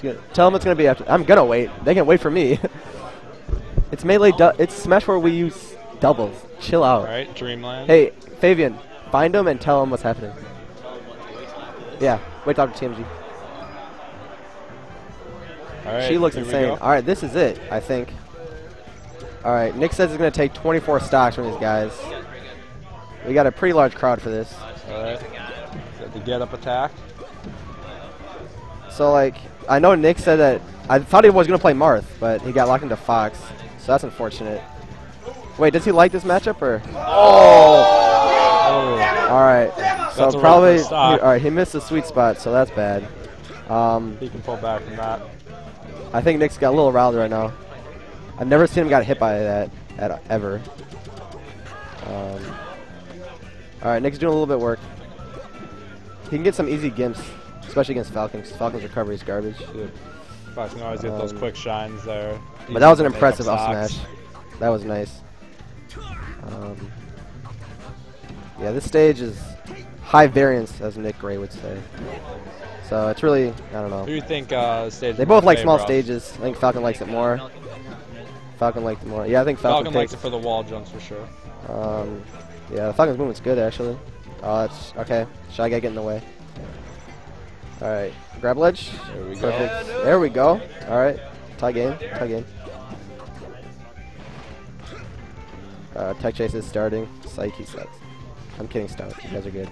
Gonna, tell them it's gonna be after. I'm gonna wait. They can wait for me. it's melee. Du- it's Smash where we use doubles. Chill out. All right, Dreamland. Hey, Fabian, find him and tell him what's happening. Yeah, wait to TMG. All right, she looks insane. All right, this is it, I think. All right, Nick says it's going to take 24 stocks from these guys. We got a pretty large crowd for this. All right. Got the get up attack. So, like, I know Nick said that I thought he was going to play Marth, but he got locked into Fox, so that's unfortunate. Wait, does he like this matchup or? Oh, All right, so That's probably. stock. all right, he missed the sweet spot, so that's bad. Um, he can pull back from that. I think Nick's got a little riled right now. I've never seen him got hit by that at, ever. Um, all right, Nick's doing a little bit of work. He can get some easy gimps, especially against Falcons. Falcons recovery is garbage. Yeah. Can always get those Um, quick shines there. But that was an impressive up smash. That was nice. Um, yeah, this stage is high variance, as Nick Gray would say. So it's really, I don't know. Who do you think uh, stage? They both like small stages. I think Falcon likes it more. Falcon likes it more. Yeah, I think Falcon, Falcon likes it for the wall jumps for sure. Um, yeah, the Falcon's movement's good actually. Oh, that's okay. Shy guy get in the way. All right, grab ledge. There we go. Perfect. There we go. All right, tie game. Tie game. Uh, tech chase is starting. Psyche sucks. I'm kidding, Stout. You guys are good.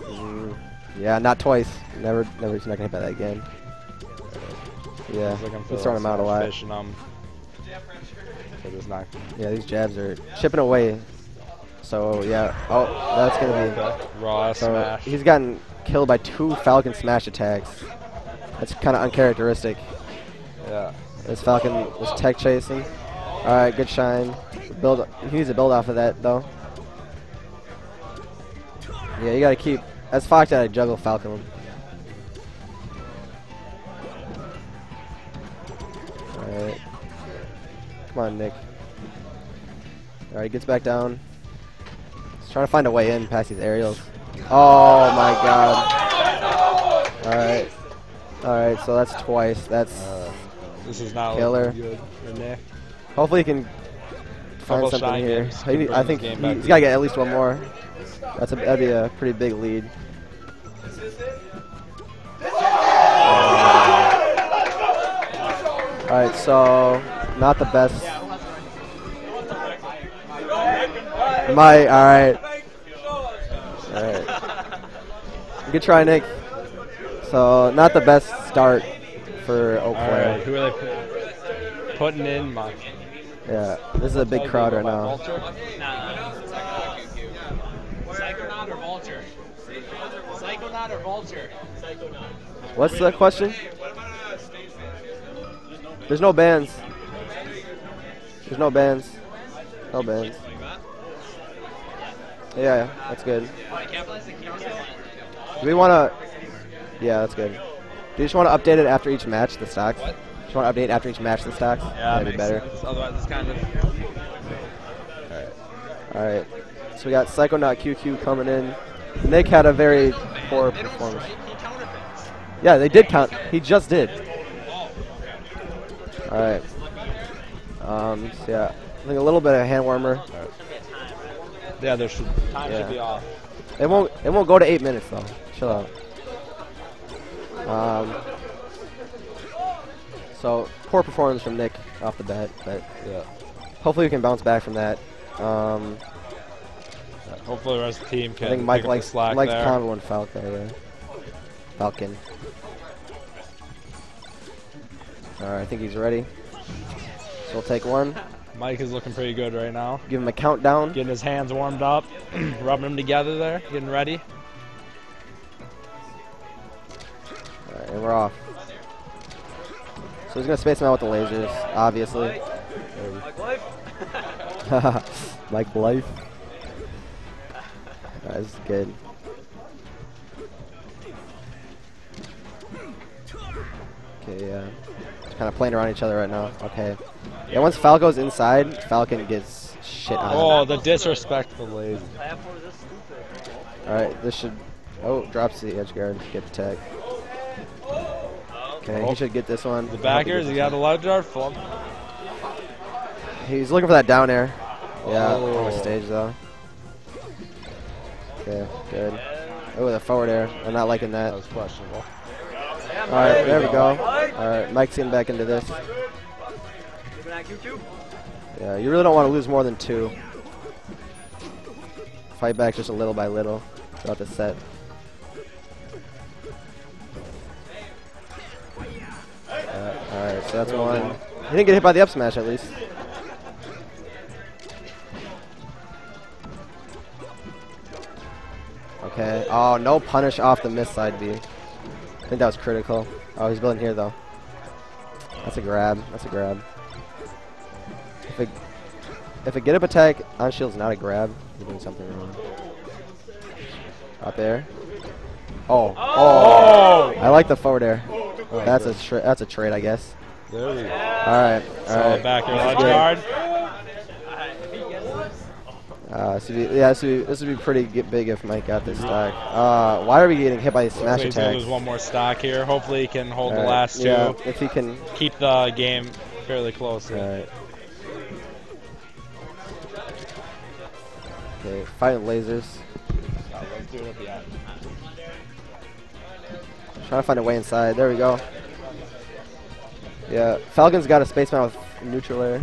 Mm, yeah, not twice. Never, never. He's not gonna hit by that again. Yeah, He's throwing him out a lot. Fish and um, but it's not. Yeah, these jabs are chipping away. So yeah, oh, that's gonna Okay. Raw. So smash. he's gotten killed by two Falcon smash attacks. That's kind of uncharacteristic. yeah. This Falcon was tech chasing. All right, good shine. Build. He needs to build off of that though. Yeah, you gotta keep. As Fox gotta juggle Falcon. All right. Come on, Nick. All right, gets back down. He's trying to find a way in past these aerials. Oh my god. All right. All right, so that's twice. That's Uh, this is not Killer. looking good hopefully he can find Couple something here. games He could need- bring I think game he, has got to get at least one more. That's a that'd be a pretty big lead. All right, so not the best. My all right, all right. Good try, Nick. So not the best start for Eau All Claire. right, who are they put- putting in? My Yeah, this is a big crowd right now. Vulture? Psychonaut or Vulture? Psychonaut or Vulture? What's the question? There's no bands. There's no bands. No bands. Yeah, yeah, that's good. Do we want to? Yeah, that's good. Do you just want to update it after each match, the stocks? Just want to update after each match, the stocks? Yeah, That'd be better. sense. Otherwise, it's kind of. All right. All right. So we got Psychonaut QQ coming in. Nick had a very poor performance. Yeah, they did count. He just did. All right. Um, so yeah, I think a little bit of hand warmer. Yeah, there should time Yeah. should be off. It won't. It won't go to eight minutes though. Chill out. Um. So poor performance from Nick off the bat, but Yeah. hopefully we can bounce back from that. Um, Hopefully, the rest of the team can I think Mike likes slack likes there. Convo and Falco. Yeah. Falcon. All right, I think he's ready. So we'll take one. Mike is looking pretty good right now. Give him a countdown. Getting his hands warmed up, rubbing them together there, getting ready. All right, and we're off. So he's gonna space him out with the lasers, obviously. Mike Blythe. That's good. Okay, uh, yeah. Just kind of playing around each other right now. Okay. Yeah, once Falco's inside, Falcon gets shit on. Oh, the disrespect for lazy. All right, this should Oh, drops the edge guard. Get the tag. Okay, Oh. he should get this one. The backers, he got a ledge guard. Flip. He's looking for that down air. Yeah, oh. on Oh. the stage though. Okay, good. Oh, the forward air. I'm not liking that. That was questionable. All right, there we go. All right, Mike's getting back into this. Yeah, you really don't want to lose more than two. Fight back just a little by little throughout the set. Uh, all right, so that's Well one. done. He didn't get hit by the up smash at least. Okay. Oh, no punish off the miss side B. I think that was critical. Oh, he's building here though. That's a grab. That's a grab. If a, if a get up attack on shield's not a grab, you're doing something wrong. Out there. Oh. Oh. I like the forward air. That's a tra- that's a trade, I guess. There we go. All right. All right. backer This is ledge good. guard. Uh, this would be, yeah, this would be, this would be pretty get big if Mike got this stock. Uh, why are we getting hit by these smash he's attacks? lose one more stock here. Hopefully he can hold the Alright, last two. Yeah, if he can. Keep the game fairly close. Alright. Okay, fighting lasers. Trying to find a way inside. There we go. Yeah, Falcon's got a spaceman with neutral air.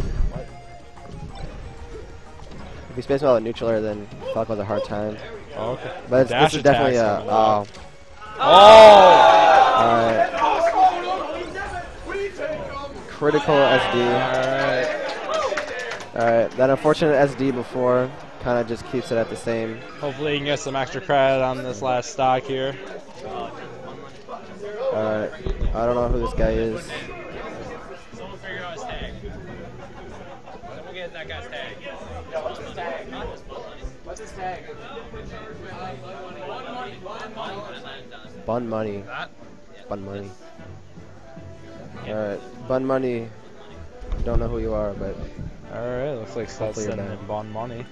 If he spaceman with neutral air, then Falcon has a hard time. Oh, okay. But it's, Dash this is definitely a. Oh, Oh! alright. Critical SD. Alright, that unfortunate SD before kind of just keeps it at the same. Hopefully he can get some extra credit on this last stock here. Alright, I don't know who this guy is. Someone figure out his tag. Someone get that guy's tag. What's his tag? What's his tag? Bun Money. Bun Money. Alright, Bun Money. Don't know who you are, but Alright, looks like Seth's sending Bond money.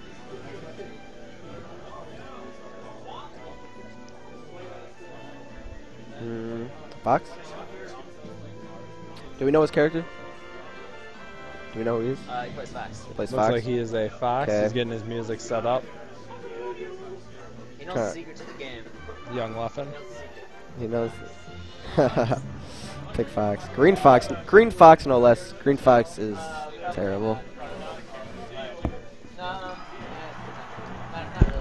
hmm, Fox. Do we know his character? Do we know who he is? Uh, he plays fast. He plays Looks Fox. like he is a Fox. Okay. He's getting his music set up. He knows Kinda- the secret to the game. Young Leffen. He knows. Pick Fox. Green Fox. Green Fox, no less. Green Fox is terrible.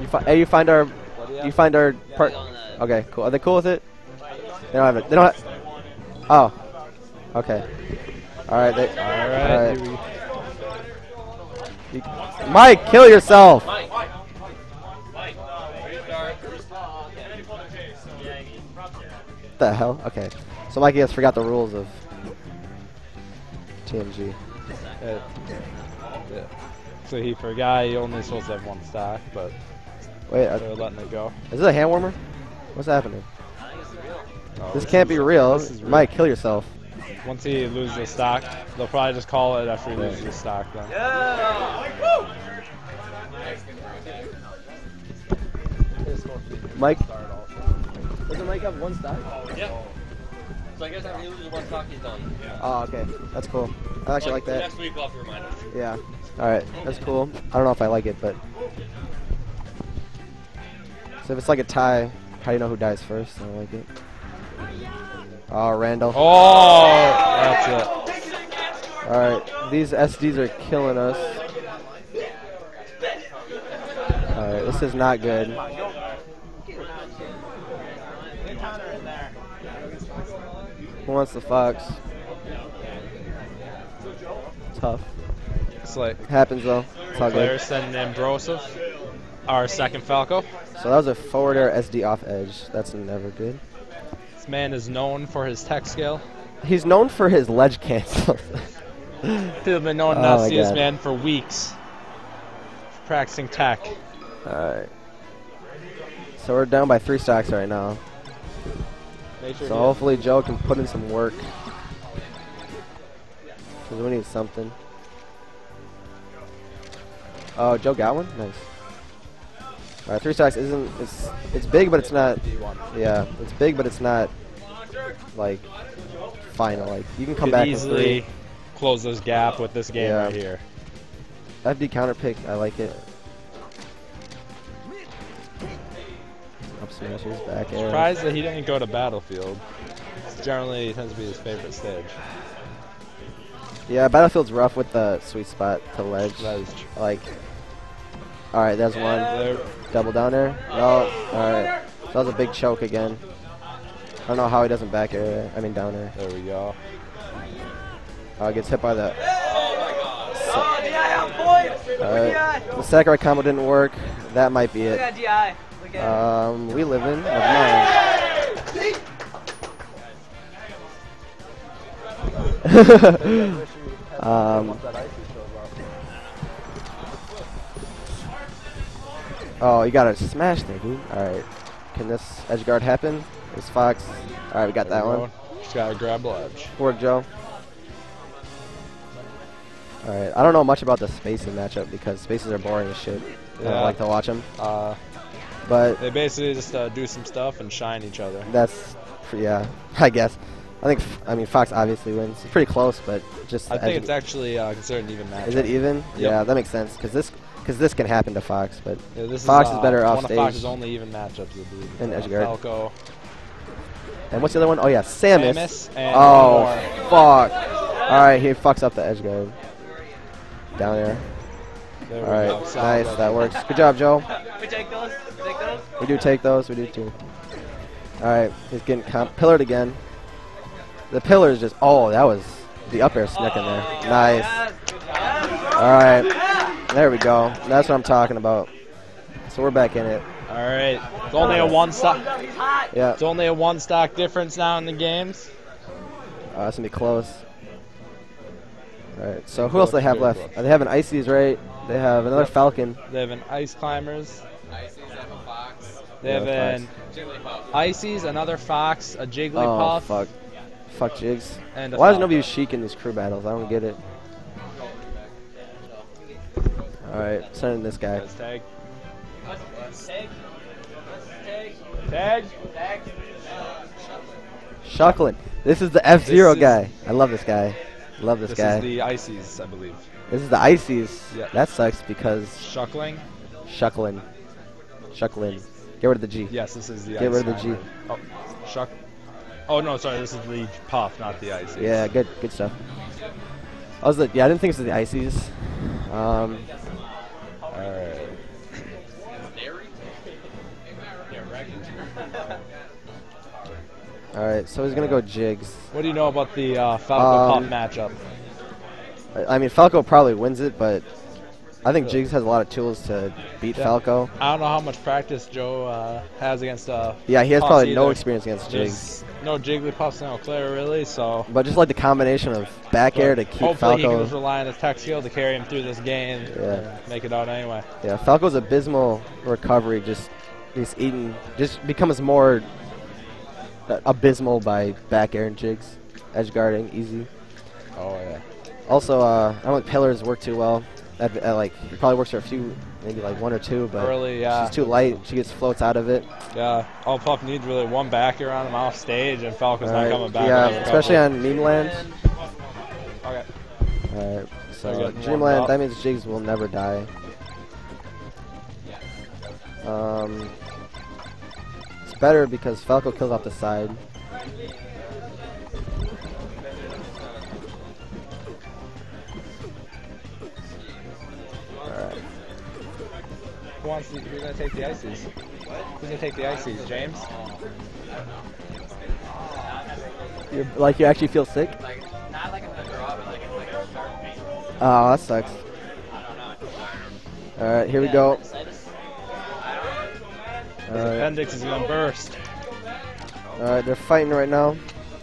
You, fi- hey, you find our. You find our part. Okay, cool. Are they cool with it? They don't have it. They don't. Have, oh. Okay. All right. They, Alright, Alright. you- Mike, kill yourself. Mike. Mike. What the hell? Okay. So Mikey has forgot the rules of TMG. Uh, yeah. So he forgot he only supposed to have one stock, but Wait, uh, they're letting it go. is this a hand warmer? What's happening? No, This can't be real. this is real. Mike, kill yourself. Once he loses the stock, they'll probably just call it after he loses the stock then. Mike. Doesn't Mike have one stock? Yeah. So I guess after he loses one stock, he's done. Oh, okay. That's cool. I actually like that. Next week, we'll have to remind him. Yeah. All right. That's cool. I don't know if I like it, but so if it's like a tie, how do you know who dies first? I don't like it. Oh, Randall. Oh, that's it. All right. These SDs are killing us. All right. This is not good. Who wants the fox? Tough. It's like Happens though. It's all good. sending in Broseph, our second Falco. So that was a forward air SD off edge. That's never good. Man is known for his tech skill. He's known for his ledge cancels. He's been known Oh to see this man for weeks. Practicing tech. Alright. So we're down by three stocks right now. Sure So hopefully Joe can put in some work. Because we need something. Oh, Joe got one? Nice. Right, three stacks isn't it's it's big, but it's not. Yeah, it's big, but it's not like final. Like you can come back easily close this gap with this game Yeah. right here. FD counter pick. I like it. Up smashers, back air. Surprised that he didn't go to Battlefield. It's generally tends to be his favorite stage. Yeah, Battlefield's rough with the sweet spot to ledge. True. Like, all right, there's one. Double down there. No. All right. So that was a big choke again. I don't know how he doesn't back air. I mean down air. there we go. Uh, gets hit by the. Oh, DI, boy! All right. The Sakurai combo didn't work. That might be it. at DI. Um, we live in. Never mind. um, oh, you got to smash there, dude. All right. Can this edge guard happen? Is Fox? All right, we got that There we one. Just gotta grab ledge. Work, Joe. All right. I don't know much about the spacie matchup because spacies are boring as shit. I don't like to watch them, Uh, but they basically just uh, do some stuff and shine each other. that's yeah. I guess. I think. f- I mean, Fox obviously wins. It's pretty close, but just I think it's actually uh, considered an even match. Is it even? Yeah, that makes sense because this because this can happen to Fox, but Yeah, this Fox is, is uh, better off one stage. of Fox's only even matchups, I believe. And Uh, Edgeguard. Falco, and what's the other one? Oh yeah, Samus. Samus, and oh one more. fuck! All right, he fucks up the edge guard. Down there. There All we right, go. Nice. ledge. That works. Good job, Joe. We take those. Take those. We do take those. We do too. All right, he's getting comp- pillared again. The pillar is just. Oh, that was the up air snuck in there. Nice. Yes, good job. All right, there we go. That's what I'm talking about. So we're back in it. All right, it's only a one stock. Yeah, It's only a one stock difference now in the games. uh, that's gonna be close. All right. So who else do they have left? They have an Ices, right? They have another Yep. Falcon. They have an Ice Climbers. They have an Ices, another Fox, a Jigglypuff. Oh fuck. Fuck Jigs. and Why does nobody use Sheik in these crew battles? I don't get it. Alright, sending this guy. Let's tag. Let's. Tag. Tag. Shuckling. This is the F Zero guy. I love this guy. Love this, This guy. This is the Ices, I believe. this is the Ices. Yeah. That sucks because Shuckling. Shucklin. Shucklin. Get rid of the G. Yes, this is the Get rid of the G. Oh, Shuck. Oh no, sorry, this is the Puff, not the Ices. Yeah, good good stuff. I was like, yeah, I didn't think this was the Ices. Um, Alright. Alright, so he's gonna go Jigs. What do you know about the uh, Falco Um, Puff matchup? I, I mean, Falco probably wins it, but I think Jigs has a lot of tools to beat Yeah. Falco. I don't know how much practice Joe uh, has against uh, Yeah, he has Puffs probably no experience against Jigs. No Jigglypuffs, no Claire really, so. But just like the combination of back air to keep Hopefully he can Falco. just rely on his tech skill to carry him through this game. Yeah. and Make it out anyway. Yeah, Falco's abysmal recovery. Just he's eating. Just becomes more abysmal by back air and jigs, edge guarding easy. Oh yeah. Also, uh, I don't think pillars work too well. That, uh, like it probably works for a few, maybe like one or two, but Early, yeah. she's too light. She gets floats out of it. Yeah. All Puff needs really one backer on him off stage, and Falco's not coming back. Yeah, especially on Meme Land. Okay. Alright, so Dreamland, that means Jigs will never die. Um, it's better because Falco kills off the side. Wants to, who's gonna take the ices? Who's gonna take the ices? James? You're, like you actually feel sick? Like, not like I'm gonna draw, but like, like a sharp pain. Oh, that sucks. I don't know. Alright, here we go. I His Alright, appendix is gonna burst. alright, they're fighting right now.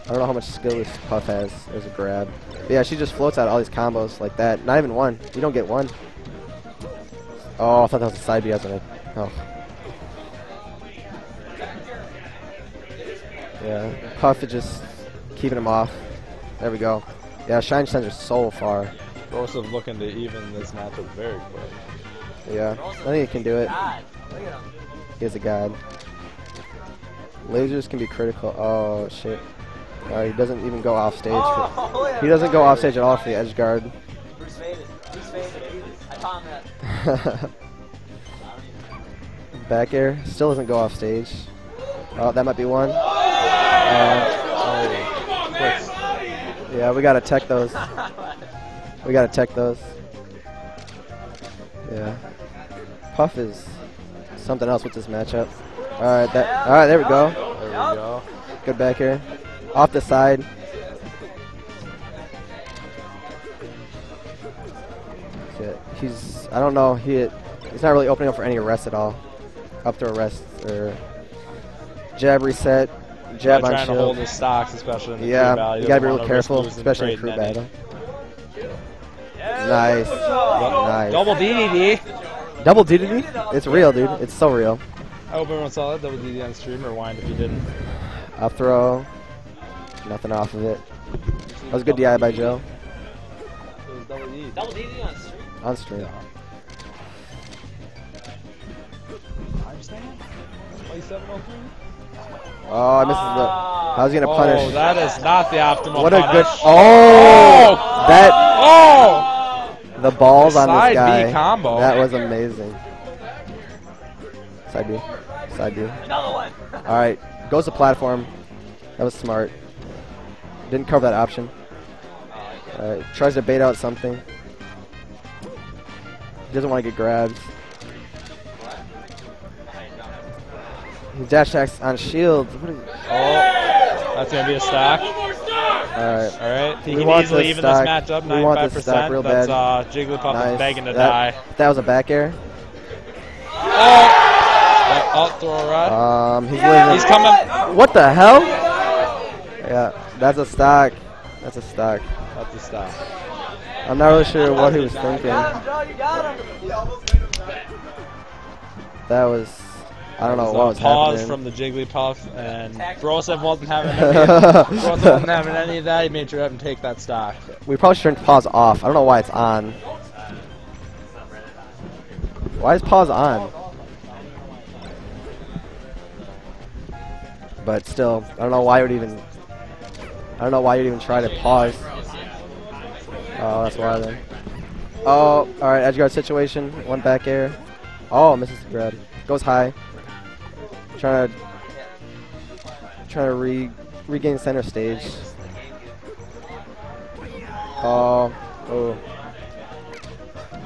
I don't know how much skill this Puff has. There's a grab. But yeah, she just floats out all these combos like that. Not even one. You don't get one. Oh, I thought that was a side B. I was gonna. Oh. Yeah, Puff is just keeping him off. There we go. Yeah, Shine Sends are so far. Joseph looking to even this matchup very quick. Yeah, I think he can do it. God, look at him. He is a god. Lasers can be critical. Oh shit. Alright, he doesn't even go off stage. For, Oh, he doesn't go off stage at all for the edge guard. Bruce faded. Bruce faded. I taught him that. Back air still doesn't go off stage. Oh, that might be one. Uh, yeah, we gotta tech those. We gotta tech those. Yeah. Puff is something else with this matchup. All right, that. All right, there we go. There we go. Good back here. Off the side. He's. I don't know. He. He's not really opening up for any arrests at all. Up to arrest or jab reset, jab Probably on trying to hold shield. his stocks, especially in the Yeah, crew battle. you gotta be real careful, especially in crew any. battle. Nice. Nice. Double DDD. Double DDD? It's real, dude. It's so real. I hope everyone saw that double DDD on stream. Rewind if you didn't. Up throw. Nothing off of it. That was a good DI by Joe double D. Double DD on stream. On stream. Timestamp? 2703? Oh, I missed the. How's he gonna Oh, punish? that is not the optimal What a good. punish. Oh, oh! that Oh! the balls on Side this B guy. combo. That was amazing. Side B, side B. Another one. All right, goes to platform. That was smart. Didn't cover that option. All right, tries to bait out something. He doesn't want to get grabbed. He dash attacks on shield. What is, Oh, that's gonna be a stack. all right. All right, he We can want easily this even this stack. matchup. We want this 95%. stack real That's bad. uh, Jigglypuff Nice. is begging to that, die. That was a back air. Oh, up throw right. Um, he's losing. He's coming. What the hell? Yeah, that's a stock. That's a stock. That's a stack. I'm not really sure what he was thinking. Joe, you got him. That was. I don't know There's what a was pause happening. from the Jigglypuff, and Broseph wasn't having any. Broseph wasn't having any of that. He made sure to have him take that stock. we probably should turn pause off. I don't know why it's on. Why is pause on? But still, I don't know why you would even. I don't know why you'd even try to pause. Oh, that's why then. Oh, all right, edge guard situation. One back air. Oh, misses the grab. Goes high. Trying to. Trying to re regain center stage. Oh, oh.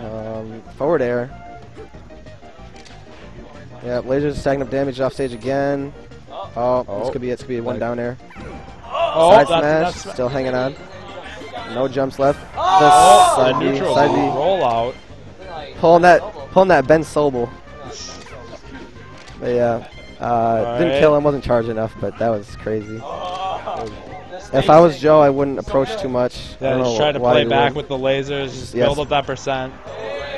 Um, forward air. Yeah, lasers stacking up damage off stage again. Oh, Oh. this could be it. This could be one down air. Oh, side that's, smash, that's still hanging on. No jumps left. The Oh, side B, neutral side B. rollout. Pulling that, pulling that Ben Sobel. But yeah, uh, didn't kill him. Wasn't charged enough, but that was crazy. If I was Joe, I wouldn't approach too much. I Yeah, just try to play back with the lasers, just Yes. build up that percent.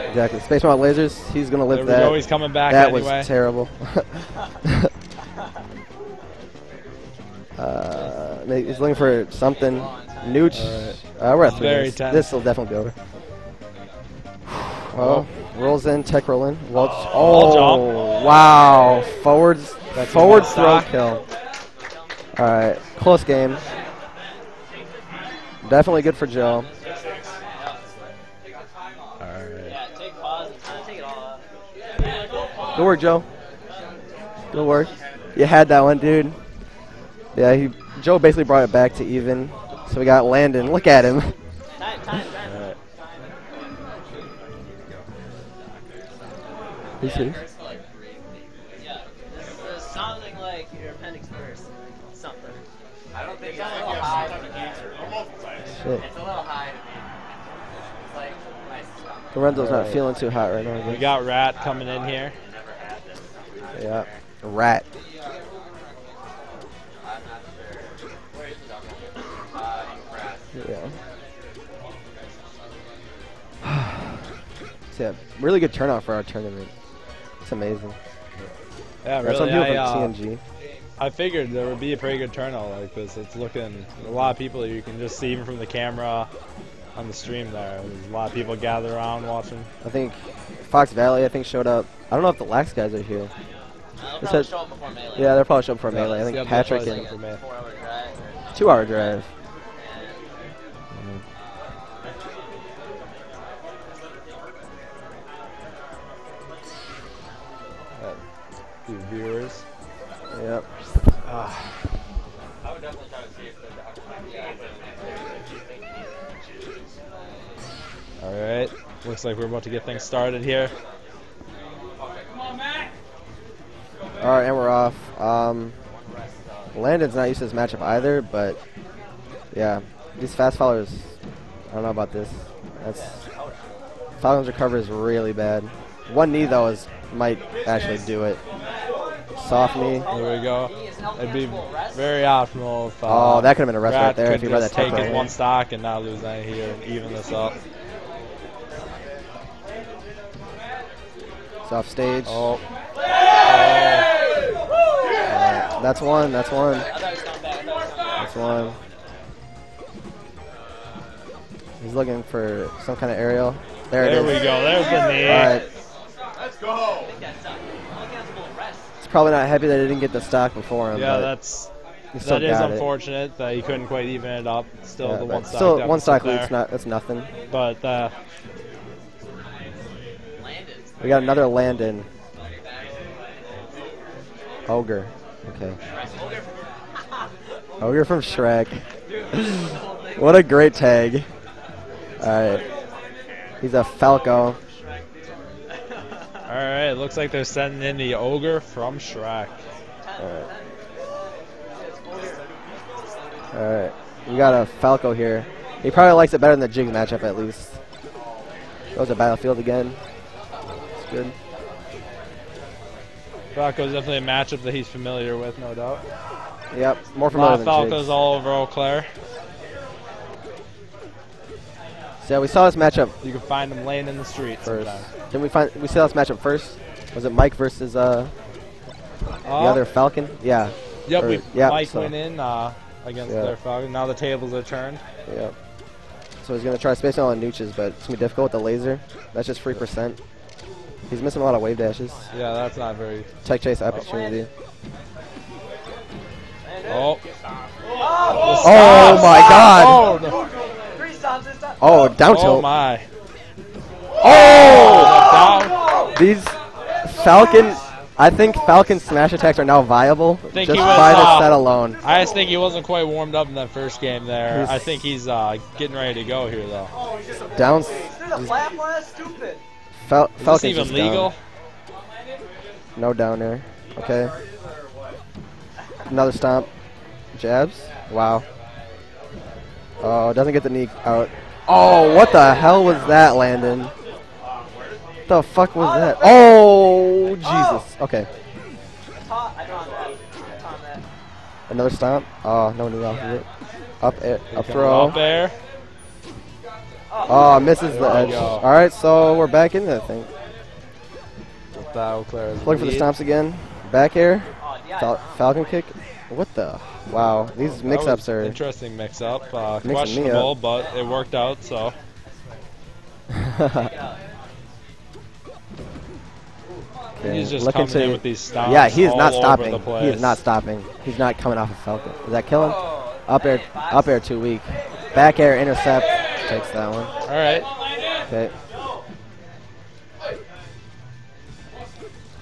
Exactly. Space Mountain lasers. He's gonna live There that. go, he's coming back that anyway. was terrible. uh, he's looking for something. Nooch. Uh, we're at three Very minutes. This will definitely be over. Well, rolls in, tech roll in. Wall, Wall oh, wow. Forwards, That's forward throw stock. kill. All right, close game. Definitely good for Joe. Yeah, take pause and kind of take it. Good work, Joe. Good work. You had that one, dude. Yeah, he Joe basically brought it back to even. So we got Landon. Look at him. Time, time, time. He's here. Yeah, this is uh, sounding like your appendix burst. Something. I don't think it's a little high. Shit. It's a little high. It's like my stomach. Lorenzo's not feeling too hot right now. We got Rat coming in here. Yeah. Rat. Yeah. So, yeah, really good turnout for our tournament. It's amazing. Yeah, That's some really. people I, uh, from TMG. I figured there would be a pretty good turnout like this. It's looking a lot of people you can just see even from the camera on the stream there. There's a lot of people gathered around watching. I think Fox Valley, I think, showed up. I don't know if the Lax guys are here. They'll probably said- show up before melee. Yeah, they're probably showing for melee. I think they'll Patrick probably and show for. Four hour drive. two hour drive. Might be out All right. Looks like we're about to get things started here. All right, and we're off. Um, Landon's not used to this matchup either, but yeah, these fast fallers. I don't know about this. That's Falcon's recovery is really bad. One knee though is might actually do it. Soft knee. There we go. It'd be very optimal if. Uh, Oh, that could've been a rest right there if could he read that take his one stock and not lose any here and even this up. It's off stage. Oh, Alright, That's one. That's one. I thought he was coming back. I thought he was coming back. That's one. He's looking for some kind of aerial. There, there it we go. There's the knee. All right. I think that's up. I think that's a little rest. He's probably not happy that he didn't get the stock before him. Yeah, that's that is it. unfortunate that he couldn't quite even it up. Still Yeah, the one stock. still, one stock lead's not. That's nothing. But uh, We got another Landon. Ogre. Okay. Ogre from Shrek. what a great tag. Alright. He's a Falco. All right, looks like they're sending in the ogre from Shrek. Alright. Alright. We got a Falco here. He probably likes it better than the Jigs matchup at least. Goes to Battlefield again. It's good. Falco's definitely a matchup that he's familiar with, no doubt. Yep. More A lot familiar of than Falcos Jigs. all over Eau Claire. So yeah, we saw this matchup You can find them laying in the streets first. sometimes. Didn't we find we saw this matchup first? Was it Mike versus uh the Oh, other Falcon? Yeah. Yep, or- we, yeah, Mike so- went in uh, against Yeah. their Falcon. Now the tables are turned. Yeah. So he's gonna try spacing all the nooches, but it's gonna be difficult with the laser. That's just three percent. He's missing a lot of wave dashes. Yeah, that's not very. Tech chase opportunity. Oh. Oh my god! Oh, Oh, down oh tilt. my. Oh! Down. These Falcon, I think Falcon smash attacks are now viable just was, by the uh, set alone. I just think he wasn't quite warmed up in that first game there. He's- I think he's uh, getting ready to go here, though. Down. There's a flap last. Stupid. Fal- Is this Falcon's even just down. legal? No down there. Okay. Another stomp. Jabs. Wow. Oh, doesn't get the knee out. Oh, what the hell was that, Landon? The fuck was that? Oh, Jesus. Okay. Ta- I taunt that. I taunt that. Another stomp. Oh, no knee off of it. Up air, up throw. Up there. Oh, misses the edge. All right, so we're back in that thing. With that Eau Claire's Looking for the lead. stomps again. Back air. Fal- Falcon kick. What the? Wow, these That mix-ups are. interesting mix-up. Uh, questionable, up. but it worked out. So Okay, he's just looking coming in with these stomps. Yeah, he is not stopping. He is not stopping. He's not coming off a Falcon. Does that kill him? Oh, Up air, up air too weak. Back air intercept takes that one. All right. Okay.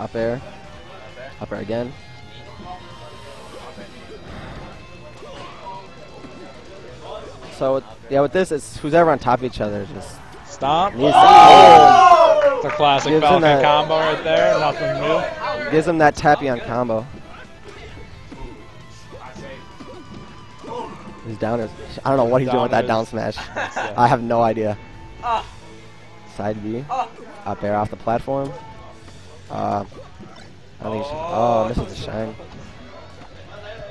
Up air. Up air again. So with- yeah, with this, it's who's ever on top of each other just Stomp. needs to, Oh, it's a classic Gives Falcon that- combo right there. Nothing new. gives him that Tapion combo. He's down. His, I don't know what he's doing with that down Down smash. Yeah. I have no idea. Ah. Side B. Ah. Up air off the platform. Uh, I think oh, misses the shine.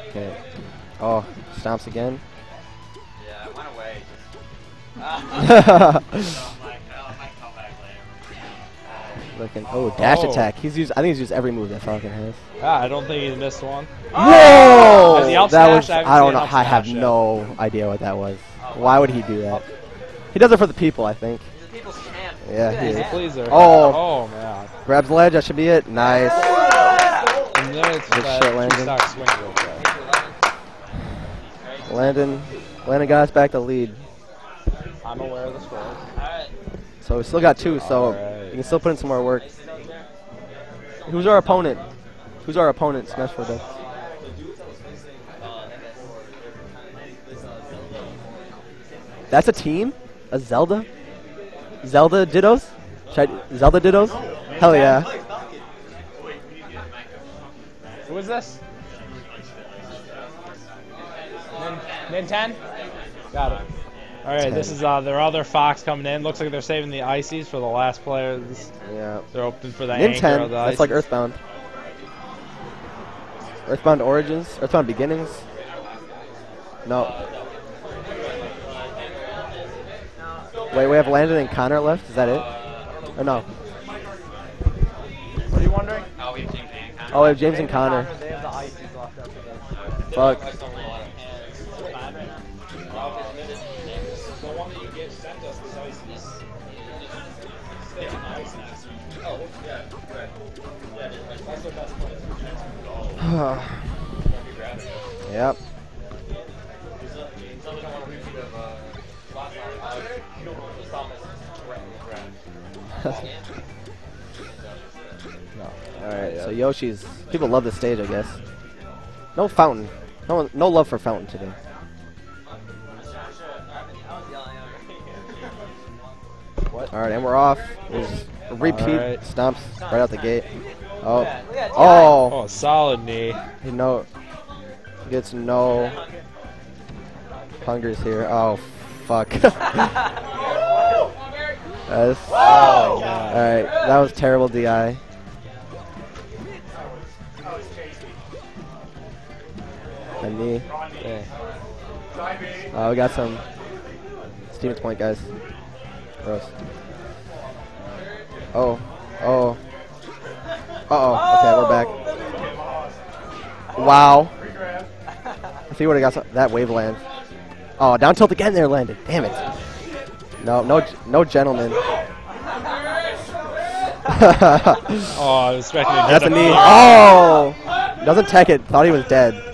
Okay. Oh, stomps again. Looking. Oh, dash Oh. attack. He's used. I think he's used every move that Falcon has. Ah, I don't think he missed one. Whoa! Has he up that smashed? was. I haven't I don't know. I have yet. no idea what that was. Why would he do that? He does it for the people, I think. He's the people's champ. Yeah, Look at he that is. hat. Pleaser. Oh. Oh man. Grabs the ledge. That should be it. Nice. Let's Good shit, Landon. two-stock swing real quick. Landon, Landon got us back the lead. I'm aware of the score. Alright. So we still got two, so Alright. we can still put in some more work. Who's our opponent? Who's our opponent? Smash for Death. That's a team? A Zelda? Zelda Dittos? I, Zelda Dittos? Hell yeah. Who is this? Ninten? Got it. All right, this is uh, their other Fox coming in. Looks like they're saving the ices for the last players. Yeah. They're open for the Nin anchor 10, of the that's like. Earthbound. Earthbound Origins? Earthbound Beginnings? No. Wait, we have Landon and Connor left? Is that it? Or no? What are you wondering? Oh, we have James and Connor. Oh, we have James and Connor. They have the ices left after this. Fuck. Oh, yeah, right. Yeah, that's their best player. yep. Alright, so Yoshi's. People love this stage, I guess. No fountain. No, no love for fountain today. What? Alright, and we're off. There's repeat Alright. stomps right out the gate. Oh. Oh. Oh, solid knee. He no gets no hungers here. Oh fuck. That's Oh, alright. That was terrible DI. A knee. Yeah. Uh, we got some Stevens point guys. Gross. Oh. Oh. Uh oh. Okay, we're back. Wow. If he would have got some, that wave land. Oh, down tilt again there landed. Damn it. No, no, no gentleman. Oh, I was expecting to That's a knee. Oh! Doesn't tech it. Thought he was dead.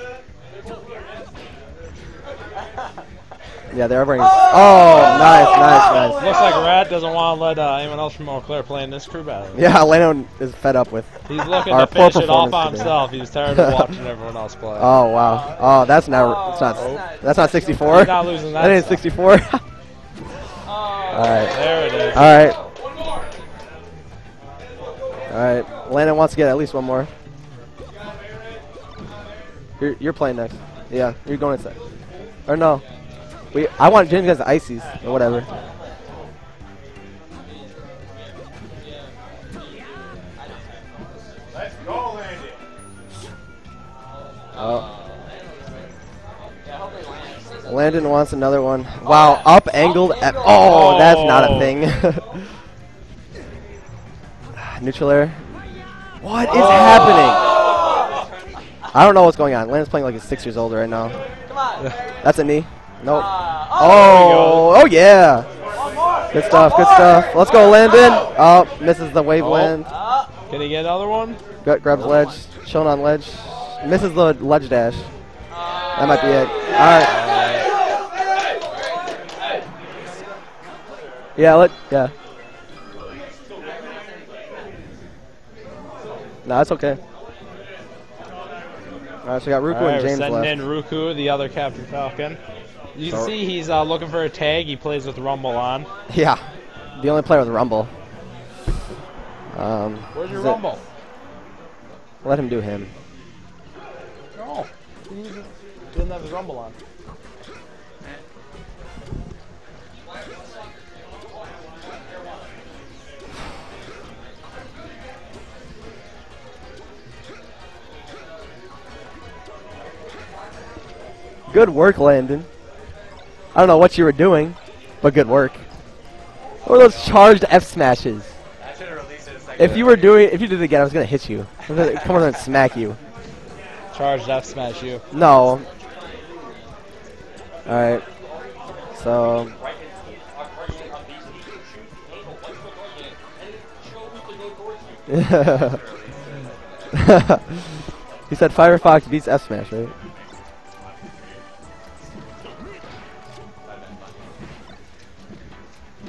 Yeah, they're wearing. Oh, nice, nice, nice. Looks like Rat doesn't want to let uh, anyone else from Eau Claire play in this crew battle. Yeah, Leno is fed up with. He's looking Our to poor finish it off by today. himself. He's tired of watching everyone else play. Oh wow. Oh, that's not. It's not. That's not 64. He's not losing that That ain't stuff. 64. All right. There it is. All right. All right. Landon wants to get at least one more. You're, you're playing next. Yeah, you're going inside. Or no. We, I want James against the Ices or whatever. Let's go, Landon. Oh. Landon wants another one. Wow, up angled at. Oh, that's not a thing. Neutral air. What is happening? I don't know what's going on. Landon's playing like he's six years old right now. That's a knee. Nope. Oh, oh, oh yeah. Good stuff. Good stuff. Let's go, Landon. Oh, misses the wave Oh. land. Can he get another one? Gra- grabs ledge. Chilling on ledge. Misses the ledge dash. That might be it. All right. Yeah. Let. Yeah. No, that's okay. All right, so we got Ruku All right, and we're James sending left. in Ruku, the other Captain Falcon. You can So- see he's uh, looking for a tag. He plays with Rumble on. Yeah, the only player with Rumble. Um, Where's your is it- Rumble? Let him do him. Oh, he doesn't have his Rumble on. Good work, Landon. I don't know what you were doing, but good work. What are those charged F smashes? I should have released it a second. If you were doing, if you did it again, I was gonna hit you. Gonna come over and smack you. Charged F smash you. No. All right. So. He said Firefox beats F Smash, right?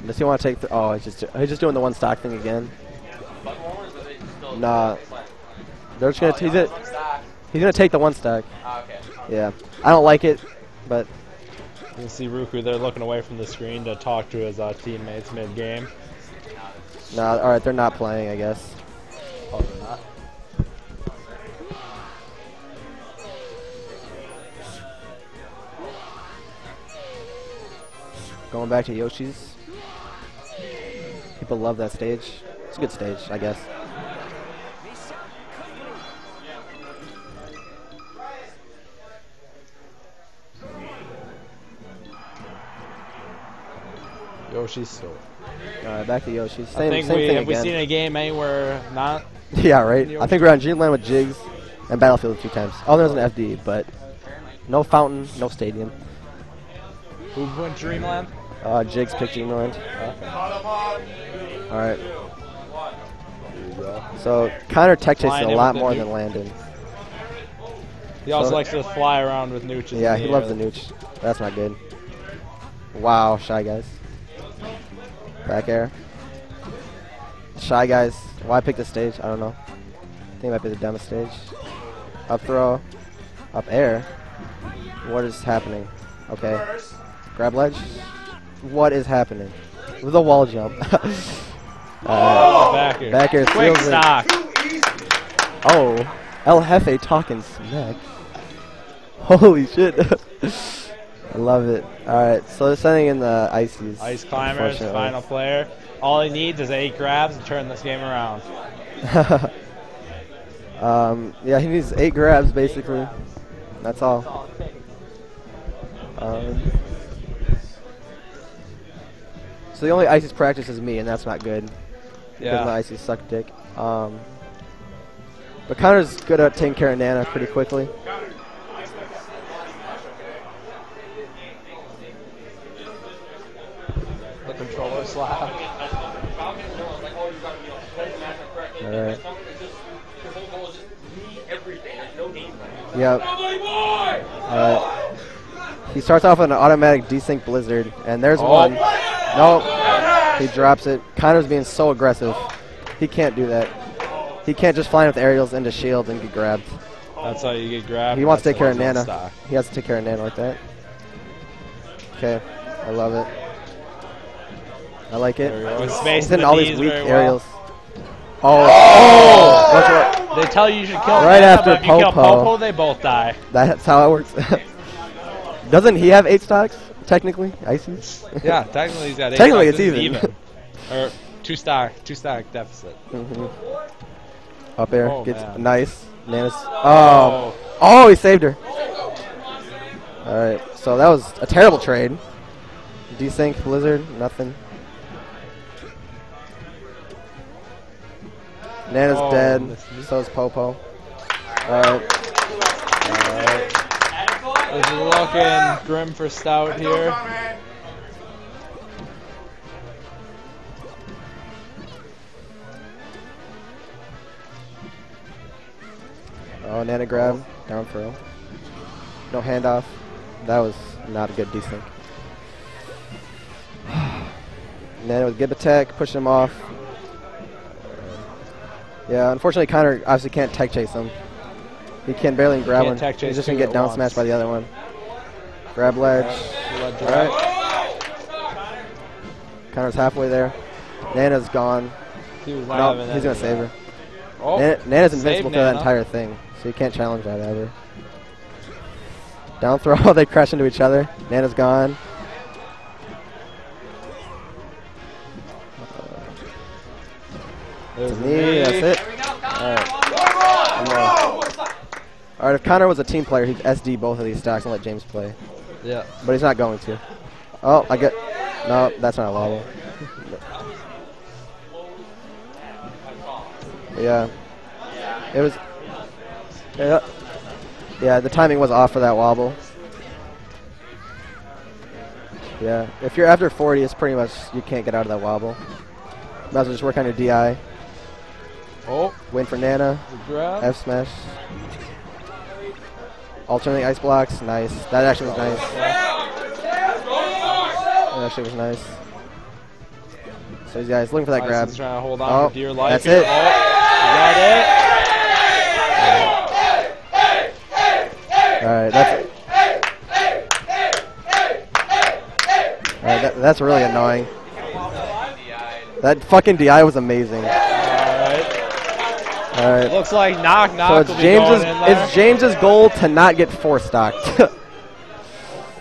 Does he want to take the? Oh, he's just he's just doing the one stock thing again. Button warmers, or they still Nah. They're just gonna Oh, he's it. He's gonna take the one stack. Okay. Yeah, I don't like it, but You can see Ruku they're looking away from the screen to talk to his uh, teammates mid-game. nah. All right, they're not playing, I guess. Oh, they're not. Going back to Yoshi's. People love that stage. It's a good stage, I guess. Yoshi's Story. All right, back to Yoshi's. Same, I think same we thing have we again. seen a game anywhere not. yeah, right. I think we're on Dreamland with Jigs and Battlefield a few times. Oh, there's an FD, but no fountain, no stadium. Who went Dreamland? Uh, Jigs picked Dreamland. Okay. All right. There you go. So Connor tech chases a lot more than Landon. He also So- likes to fly around with nooches. Yeah, he loves the nooch. That's not good. Wow, shy guys. Back air. Shy guys. Why pick the stage? I don't know. I think it might be the dumbest stage. Up throw. Up air. What is happening? Okay. Grab ledge. What is happening? With a wall jump. Oh, Alright. back air. Back air Quick stock. Oh. El Jefe talking smack. Holy shit. I love it. Alright, so they're sending in the ices. Ice climbers, final player. All he needs is eight grabs to turn this game around. um, yeah, he needs eight grabs basically. That's all. Um, so the only ices practice is me, and that's not good. Because my Yeah. ices suck dick. Um, but Connor's good at taking care of Nana pretty quickly. The controller slap. Alright. His whole goal is just need everything. There's no game plan. Yep. Alright. He starts off with an automatic desync blizzard, and there's Oh. one. Nope. He drops it. Connor's being so aggressive. He can't do that. He can't just fly in with aerials into shield and get grabbed. That's how you get grabbed. He wants to take care of Nana. stock. He has to take care of Nana like that. Okay. I love it. I like it. He's hitting all these weak very well. aerials. Oh, oh! They tell you you should kill Right Nana, after but if you kill Popo. Popo, they both die. That's how it works. Doesn't he have eight stocks, technically? Ices? Yeah, technically he's got eight. Technically it's is even. or two star, two star deficit. hmm Up air. Oh, Gets man. nice. Nana's. Oh. Oh, he saved her. Alright, so that was a terrible trade. Desync, Blizzard, nothing. Nana's Oh, dead. So is Popo. Alright. It's looking grim for Stout here. Oh, Nana grab. Down throw. No handoff. That was not a good desync. Nana with Gib attack, pushing him off. Yeah, unfortunately Connor obviously can't tech chase him. He can barely grab Can't one. He's just gonna get at down once. smashed by the other one. Grab ledge. Ledge Alright. right. Connor's halfway there. Nana's gone. He was not No, having he's gonna save her. Oh, Nana, Nana's invincible through that entire thing, so you can't challenge that either. Down throw, they crash into each other. Nana's gone. There's To the me, knee. that's it. Alright. Alright, if Connor was a team player, he'd SD both of these stocks and let James play. Yeah. But he's not going to. Oh, I get. No, that's not a wobble. yeah. It was. Yeah. Yeah, the timing was off for that wobble. Yeah, if you're after 40, it's pretty much you can't get out of that wobble. Might as well just work on your DI. Oh, Win for Nana. F smash. Alternate ice blocks. Nice. That actually was nice. That actually was nice. So these guys looking for that grab. Trying to hold on Oh, for dear life. that's it. Oh, that All right, that's. All right, that, that's really annoying. That fucking DI was amazing. It? All right. Looks like knock knock. So it's James's going in there. it's James's goal to not get four stocked.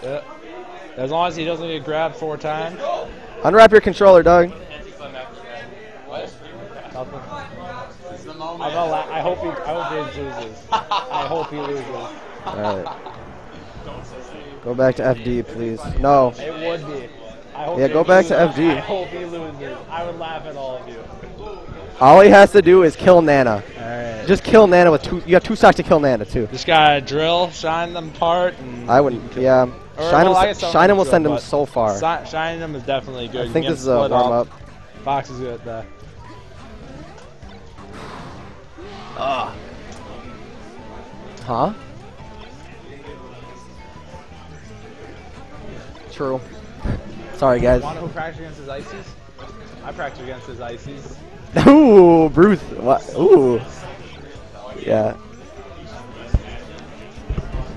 Yeah. As long as he doesn't get grabbed four times. Unwrap your controller, Doug. I hope he. I hope James loses. I hope he loses. All right. Go back to FD, please. No. It would be. I hope Yeah, go back to loses. FD. I hope he loses. I would laugh at all of you. All he has to do is kill Nana. All right. Just kill Nana with two. You have two stocks to kill Nana too. Just gotta drill, shine them apart. And I wouldn't. Yeah. Or, Shine well, him. Shine him will send him so far. Si- shining them is definitely good. I You think this is a split warm up. Fox is good at that. Huh? True. Sorry, guys. Want to who practice against his ices? I practice against his ices. Ooh, Bruce. What? Ooh. Yeah.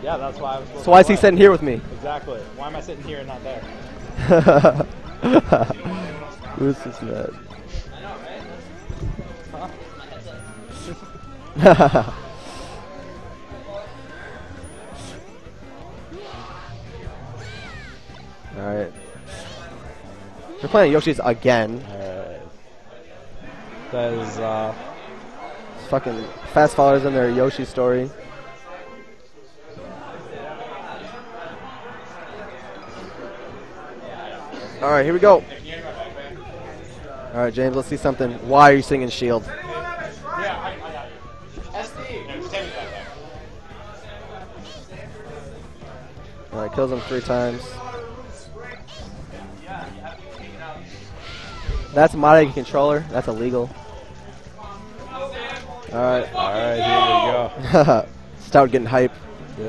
Yeah, that's why I was. So why is he play. sitting here with me? Exactly. Why am I sitting here and not there? Bruce is mad. Alright. We're playing Yoshi's again. Alright. That is, uh, Fucking fast fallers in their Yoshi story. Alright, here we go. Alright, James, let's see something. Why are you singing Shield? Alright, kills him three times. That's modding controller. That's illegal. Alright. alright, here we go. Stout getting hype. Yeah.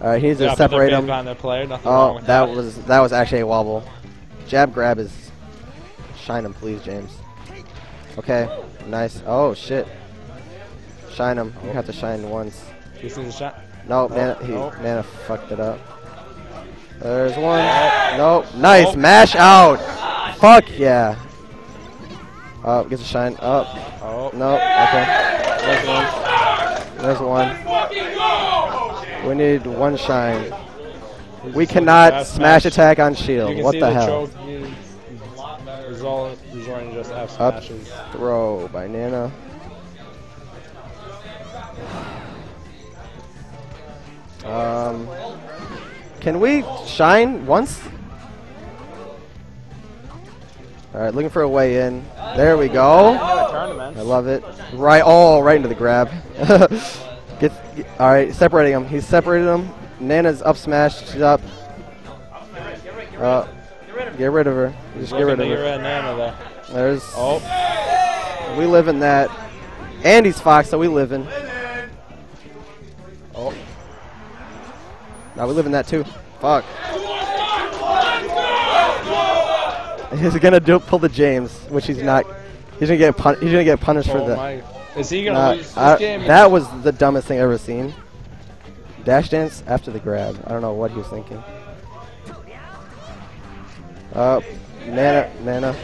Alright, he needs to Yeah, put separate him. on their player. Nothing oh, wrong Oh, with that that. was that was actually a wobble. Jab grab is shine him, please, James. Okay, nice. Oh shit. Shine him. You have to shine once. This is a shot. Nope, Oh, Nana, he, oh. nope. Nana fucked it up. There's one. Nope. Nice. Nope. Mash out. Fuck yeah. Oh, gets a shine. Up. Oh, Nope. Okay. There's one. There's one. We need one shine. We cannot smash attack on shield. What the hell? choke is result, resorting to just F Up throw by Nana. Um, can we shine once? All right, looking for a way in. There we go. I love it. Right, oh, right into the grab. get, all right, separating him. He's separated him. Nana's up smash. She's up. Uh, get rid of her. Just get rid of her. There's. Oh, We live in that. Andy's Fox, so we live in. oh. Now we live in that too. Fuck. He's gonna do pull the James, which he's not. He's gonna get pun- he's gonna get punished for oh that. my. Is he gonna Nah, lose I- game? that was the dumbest thing I've ever seen. Dash dance after the grab. I don't know what he was thinking. Oh, Nana, Nana.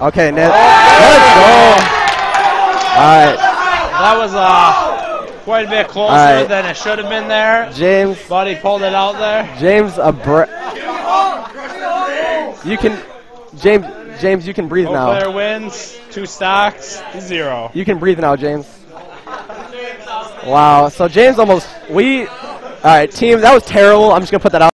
Okay, Nana. Let's go. All right, That was uh, quite a bit closer Alright. than it should have been there. James. But he pulled it out there. James, a bre- You can, James. James, you can breathe now. player wins. Two stocks. Zero. You can breathe now, James. Wow. So James almost we. All right, team. That was terrible. I'm just gonna put that out.